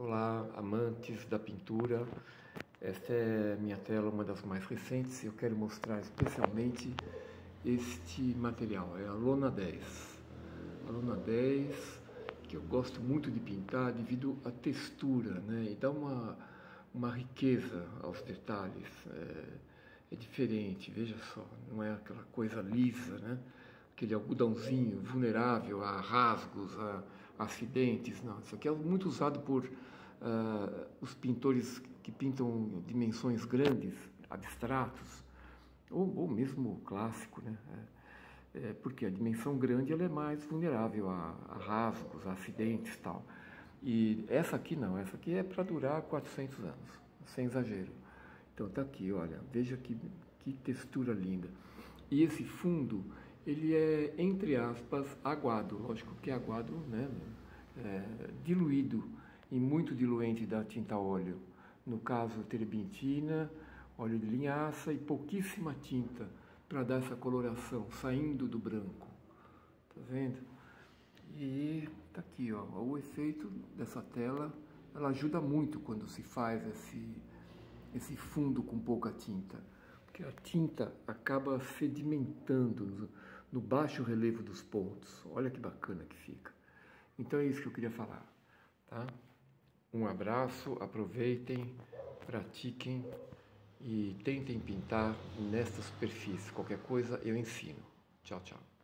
Olá, amantes da pintura. Esta é minha tela, uma das mais recentes. Eu quero mostrar especialmente este material, é a lona 10. A lona 10, que eu gosto muito de pintar devido à textura, né? E dá uma, uma riqueza aos detalhes. É, é diferente, veja só, não é aquela coisa lisa, né? aquele algodãozinho vulnerável a rasgos, a, acidentes. Não, isso aqui é muito usado por uh, os pintores que pintam dimensões grandes, abstratos, ou, ou mesmo clássico, né? É, é, porque a dimensão grande ela é mais vulnerável a, a rasgos, a acidentes tal. E essa aqui não, essa aqui é para durar 400 anos, sem exagero. Então tá aqui, olha, veja que, que textura linda. E esse fundo, ele é, entre aspas, aguado, lógico que aguado, né, é, diluído em muito diluente da tinta óleo. No caso, terebintina, óleo de linhaça e pouquíssima tinta para dar essa coloração, saindo do branco. Tá vendo? E tá aqui, ó, o efeito dessa tela, ela ajuda muito quando se faz esse, esse fundo com pouca tinta que a tinta acaba sedimentando no baixo relevo dos pontos. Olha que bacana que fica. Então é isso que eu queria falar, tá? Um abraço, aproveitem, pratiquem e tentem pintar nesta superfície. Qualquer coisa eu ensino. Tchau, tchau.